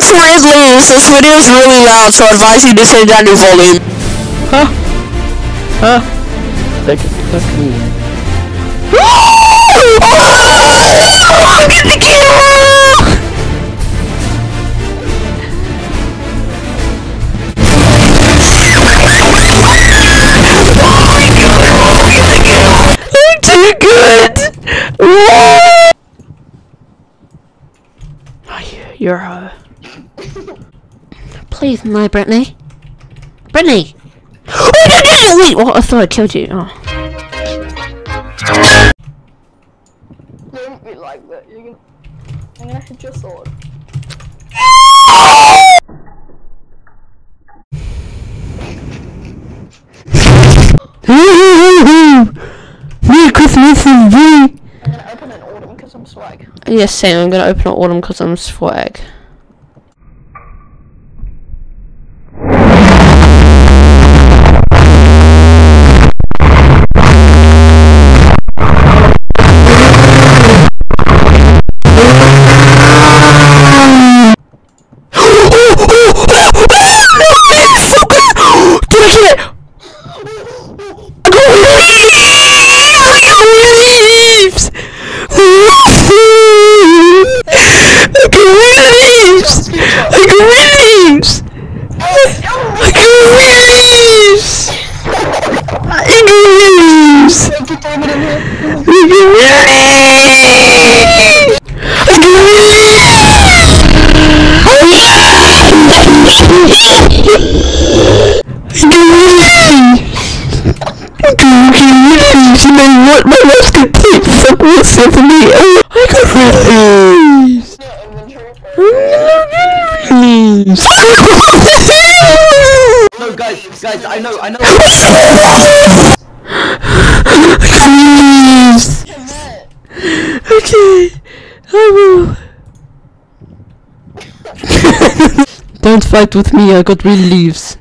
Thanks for. This video is really loud, so I advise you to turn down your volume. Huh? Huh? Fuck, fuck me. Get the camera! I'm too good! You're uh Please, no, Brittany. Brittany! Wait, what? Oh, I thought I killed you. Oh. Don't be like that. You're gonna, I'm gonna hit your sword. Merry Christmas and I'm gonna open an autumn because I'm swag. Yes, same. I'm gonna open an autumn because I'm swag. It? I leaves! Leaves! Leaves! Leaves! Leaves! Thank you, David, in here. I got leaves! Leaves! I got leaves! I got leaves! And then what my last could take some listen for me! Oh, I got inventory. Leaves! No guys, guys, I know, I know Please. Okay, I will. Don't fight with me. I got real leaves.